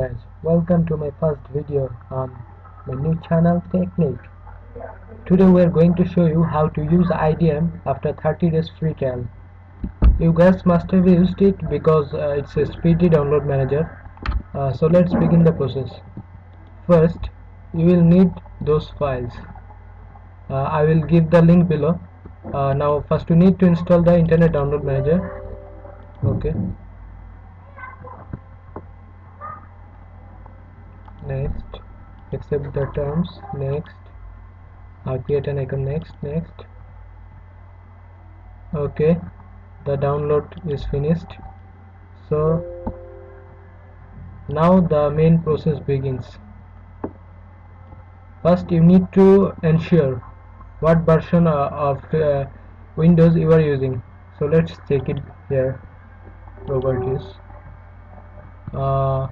guys welcome to my first video on my new channel Tech Nick. Today we are going to show you how to use IDM after 30 days free trial. You guys must have used it because uh, it's a speedy download manager. Uh, so let's begin the process. First you will need those files. Uh, I will give the link below. Uh, now first you need to install the internet download manager. Okay next. Accept the terms. Next. I'll create an icon. Next. Next. Okay. The download is finished. So now the main process begins. First you need to ensure what version uh, of uh, Windows you are using. So let's check it here. Properties. Uh,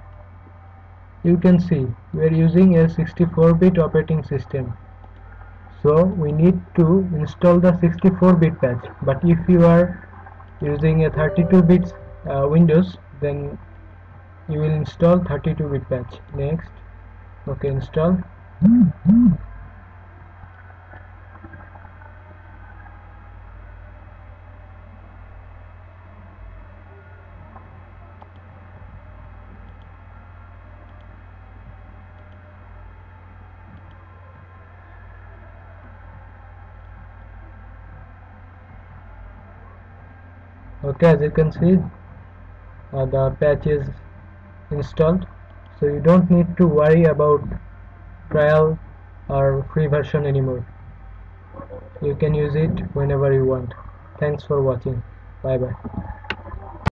you can see we are using a 64-bit operating system. So we need to install the 64-bit patch. But if you are using a 32-bit uh, Windows then you will install 32-bit patch. Next. Okay install okay as you can see uh, the patch is installed. So you don't need to worry about trial or free version anymore. You can use it whenever you want. Thanks for watching. Bye bye